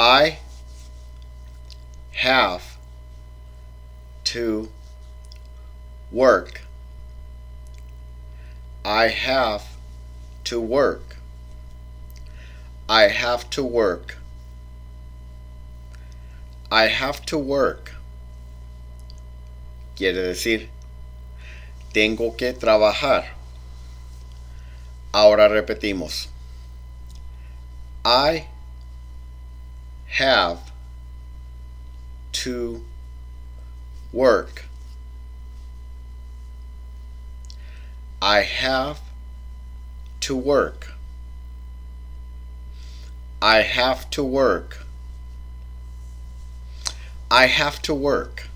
I have to work. I have to work. I have to work. I have to work. Quiere decir, tengo que trabajar. Ahora repetimos. I have to work. I have to work. I have to work. I have to work.